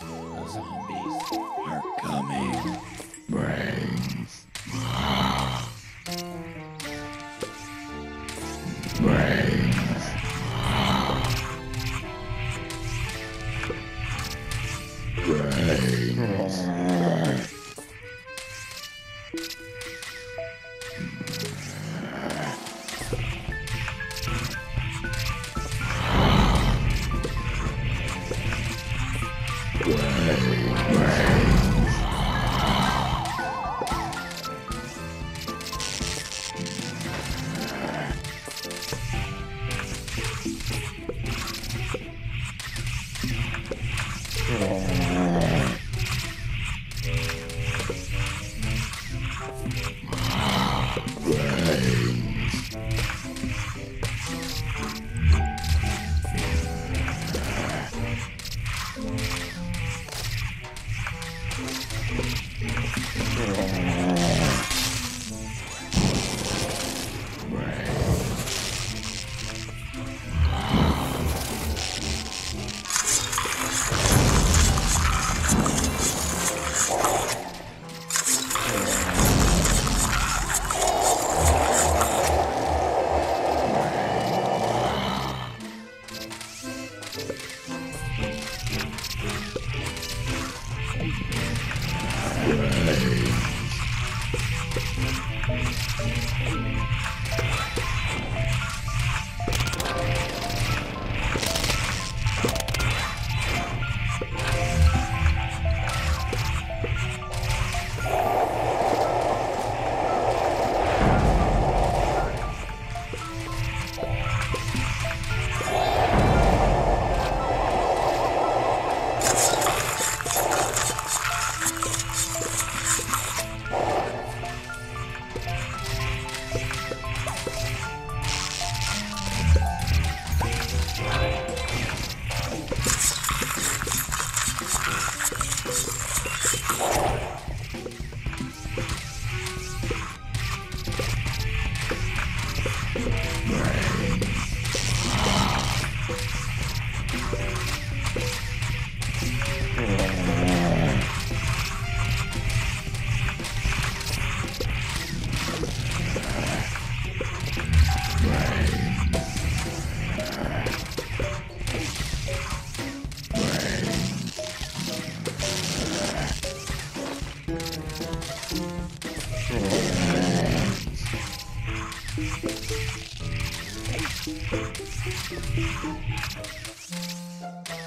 The zombies are coming. Brains. Brains. Brains. Way. way. Thank you.